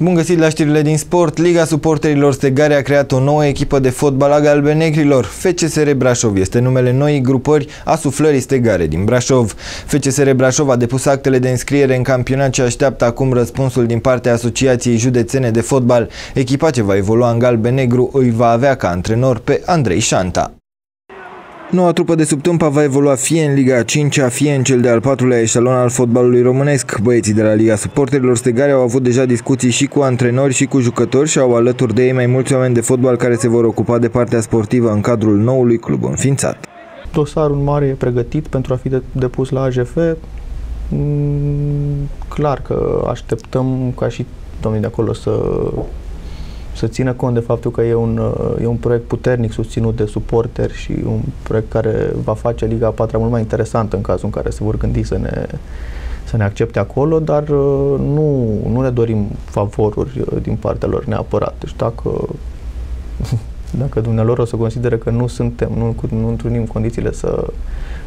Bun găsit la știrile din sport. Liga Suporterilor Stegare a creat o nouă echipă de fotbal a galbenegrilor. FCSR Brașov este numele noii grupări a suflării Stegare din Brașov. FCSR Brașov a depus actele de înscriere în campionat și așteaptă acum răspunsul din partea Asociației Județene de Fotbal. Echipa ce va evolua în galbenegru îi va avea ca antrenor pe Andrei Șanta. Noua trupă de sub tâmpa va evolua fie în Liga 5 -a, fie în cel de-al patrulea eșalon al fotbalului românesc. Băieții de la Liga Suporterilor Stegare au avut deja discuții și cu antrenori și cu jucători și au alături de ei mai mulți oameni de fotbal care se vor ocupa de partea sportivă în cadrul noului club înființat. Dosarul mare e pregătit pentru a fi depus la AGF. Mm, clar că așteptăm ca și domnii de acolo să să țină cont de faptul că e un, e un proiect puternic susținut de suporteri și un proiect care va face Liga 4 mult mai interesantă în cazul în care se vor gândi să ne, să ne accepte acolo, dar uh, nu, nu ne dorim favoruri uh, din partea lor neapărat. Deci dacă, dacă dumnealor o să consideră că nu suntem, nu, nu întrunim condițiile să,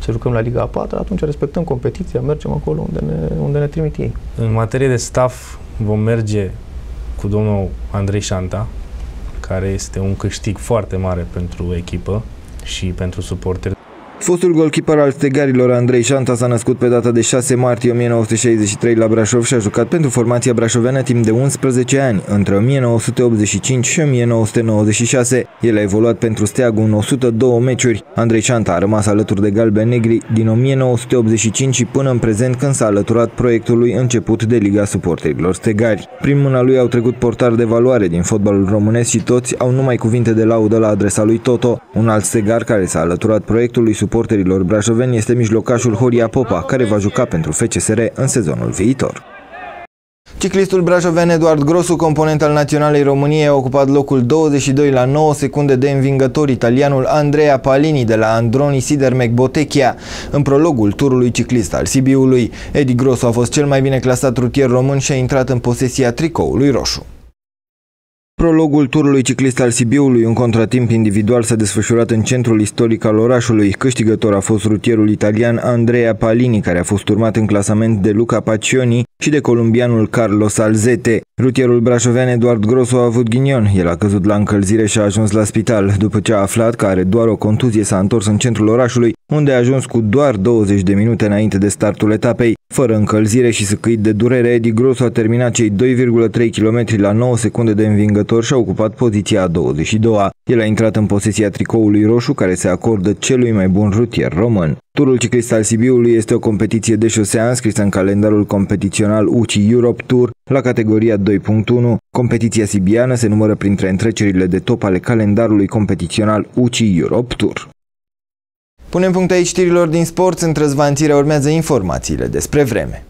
să jucăm la Liga 4, atunci respectăm competiția, mergem acolo unde ne, unde ne trimit ei. În materie de staff vom merge cu domnul Andrei Șanta, care este un câștig foarte mare pentru echipă și pentru suporteri. Fostul golkeeper al stegarilor Andrei Șanta s-a născut pe data de 6 martie 1963 la Brașov și a jucat pentru formația brașoveană timp de 11 ani, între 1985 și 1996. El a evoluat pentru Steagul în 102 meciuri. Andrei Șanta a rămas alături de Galben Negri din 1985 și până în prezent când s-a alăturat proiectului început de Liga Suporterilor Stegari. Prin mâna lui au trecut portar de valoare din fotbalul românesc și toți au numai cuvinte de laudă la adresa lui Toto, un alt stegar care s-a alăturat proiectului suporterilor brașoveni este mijlocașul Horia Popa, care va juca pentru FCSR în sezonul viitor. Ciclistul brașovean Eduard Grosu, component al Naționalei României, a ocupat locul 22 la 9 secunde de învingător italianul Andrea Palini de la Androni Sidermec Botechia. În prologul turului ciclist al Sibiului, Edi Grosu a fost cel mai bine clasat rutier român și a intrat în posesia tricoului roșu. Prologul turului ciclist al Sibiului, un contratimp individual s-a desfășurat în centrul istoric al orașului. Câștigător a fost rutierul italian Andrea Palini, care a fost urmat în clasament de Luca Pacioni și de columbianul Carlos Alzete. Rutierul brașovean Eduard Grosu a avut ghinion. El a căzut la încălzire și a ajuns la spital. După ce a aflat că are doar o contuzie, s-a întors în centrul orașului, unde a ajuns cu doar 20 de minute înainte de startul etapei. Fără încălzire și săcâit de durere, Edi Grosu a terminat cei 2,3 km la 9 secunde de învingător și a ocupat poziția a 22-a. El a intrat în posesia tricoului roșu care se acordă celui mai bun rutier român. Turul ciclist al Sibiului este o competiție de șosea înscrisă în calendarul competițional UCI Europe Tour la categoria 2.1. Competiția sibiană se numără printre întrecerile de top ale calendarului competițional UCI Europe Tour. Punem punct aici știrilor din sport, între zvanțire urmează informațiile despre vreme.